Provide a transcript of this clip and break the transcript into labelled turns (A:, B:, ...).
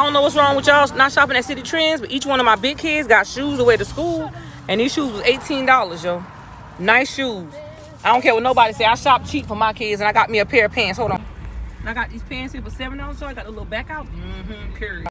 A: I don't know what's wrong with y'all not shopping at Citi Trends, but each one of my big kids got shoes to wear to school. And these shoes was $18, yo. Nice shoes. I don't care what nobody say. I shop cheap for my kids and I got me a pair of pants. Hold on. I got these pants here for $7, so I got a little back out. Mm-hmm, period.